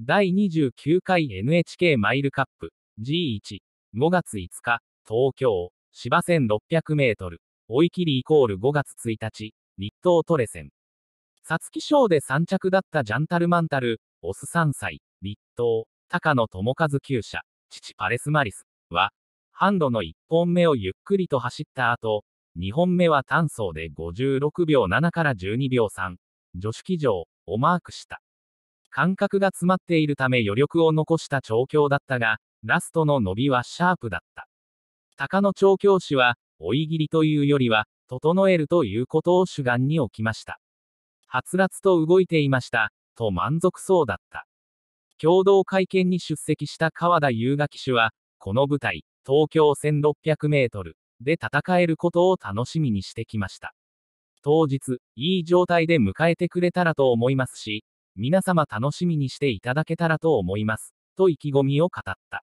第29回 NHK マイルカップ G1、5月5日、東京、芝1600メートル、追い切りイコール5月1日、立東トレセン。皐月賞で3着だったジャンタルマンタル、オス3歳、立東、高野智和厩舎、父パレスマリスは、ハンドの1本目をゆっくりと走った後、2本目は単走で56秒7から12秒3、女子騎乗をマークした。感覚が詰まっているため余力を残した調教だったが、ラストの伸びはシャープだった。鷹の調教師は、追い切りというよりは、整えるということを主眼に置きました。はつらつと動いていました、と満足そうだった。共同会見に出席した川田優雅騎手は、この舞台、東京1600メートルで戦えることを楽しみにしてきました。当日、いい状態で迎えてくれたらと思いますし、皆様楽しみにしていただけたらと思います。と意気込みを語った。